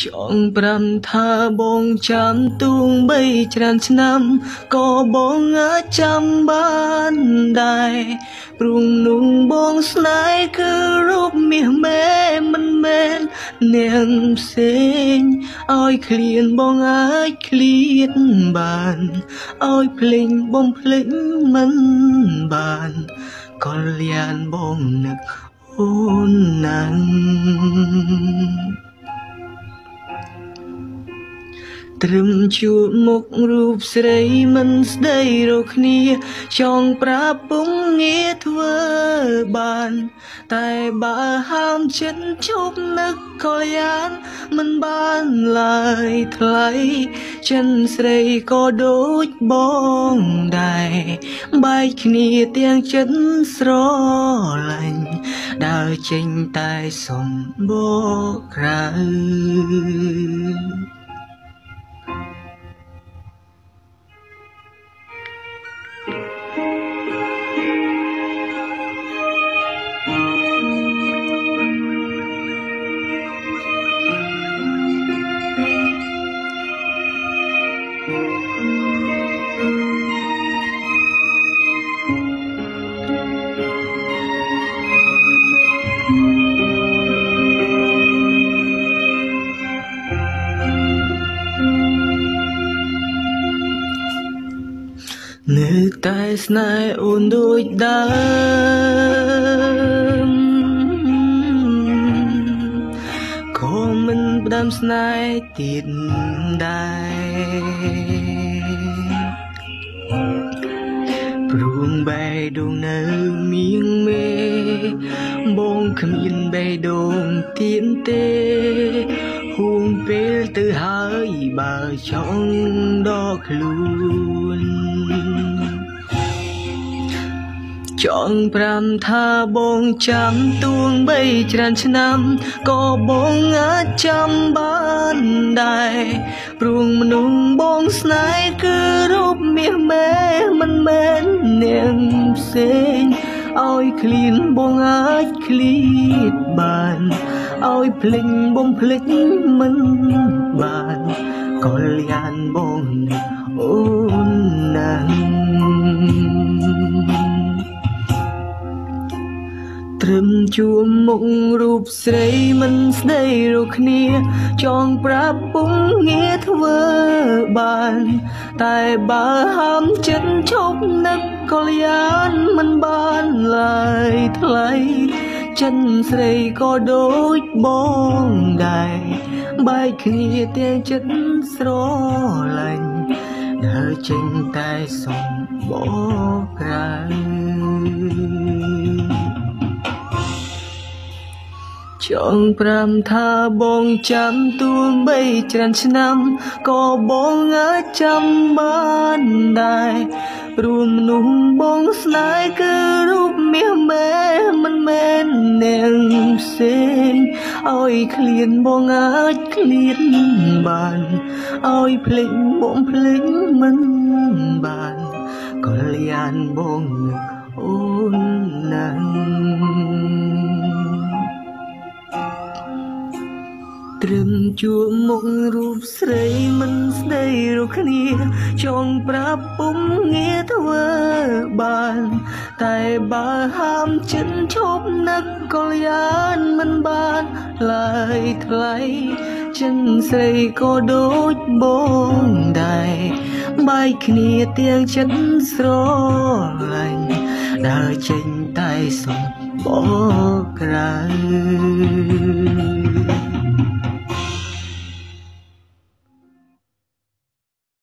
ចង់ប្រាំថាបងចាំទួងបីច្រើនឆ្នាំក៏បងអាចចាំបានដែរព្រោះនោះបងស្នេហ៍គឺរូបមាសមេមិនមែននាងផ្សេងឲ្យឃ្លានបងអាចឃ្លានបានឲ្យភ្លេងបំភ្លេចមិនបានក៏លៀនបងនឹក អូនណាស់ត្រឹមជួបមុខរូបស្រីមិនស្ដីរកគ្នា ចង់ប្រាប់ពុំងាធ្វើបាន តែបើហាមចិត្តជប់នឹកកលយាន មិនបានឡើយថ្លៃចិនស្រីក៏ដូចបងដែរបែកគ្នាទាំងចិត្តស្រឡាញ់ ដើរចេញតែសំបកក្រៅ នៅតែស្នេហ៍អូនដូចដើមក៏មិនផ្ដាំស្នេហ៍ទៀតដែរព្រួងបេះដូងនៅមៀងមេបងគ្មានបេះដូងទៀនទេហួងពេលទៅហើយបើចង់ដកខ្លួន ចង់ប្រាំថាបងចាំទួងបីច្រើនឆ្នាំក៏បងអាចចាំបានដែរព្រោះមនុស្សបងស្នេហ៍គឺរូបមាសមេមិនមែននាងផ្សេងឲ្យឃ្លានបងអាចឃ្លៀតបានឲ្យភ្លេចបងភ្លេចមិនបានក៏លៀនបងអូនណាស់ ត្រឹមជួមមុខរូបស្រីមិនស្ដីរកគ្នា ចង់ប្រាប់ពុំងាធ្វើបាន តែបើហាមចិត្តឈប់នឹកកលយានមិនបានឡើយថ្លៃចិនស្រីក៏ដូចបងដែរបែកគ្នាទាំងចិត្តស្រឡាញ់ដើរចេញតែសំបកក្រៅ ចង់ប្រាំថាបងចាំទួងបីច្រើនឆ្នាំក៏បងអាចចាំបានដែរព្រោះមនុស្សបងស្នេហ៍គឺរូបមាសមេមិនមែននាងផ្សេងឲ្យឃ្លានបងអាចឃ្លានបានឲ្យភ្លេចបងភ្លេចមិនបានក៏លៀនបងអូ ត្រឹមជួមុខរូបស្រីមិនស្ដីរកគ្នាចង់ប្រាប់ពុំងាធ្វើបាន តែបើហាមចិត្តឈប់នឹកកលយានមិនបានឡើយថ្លៃចិនស្រីក៏ដូចបងដែរបែកគ្នាទាំងចិត្តស្រឡាញ់ដើរចេញតែសុំបកក្រៅ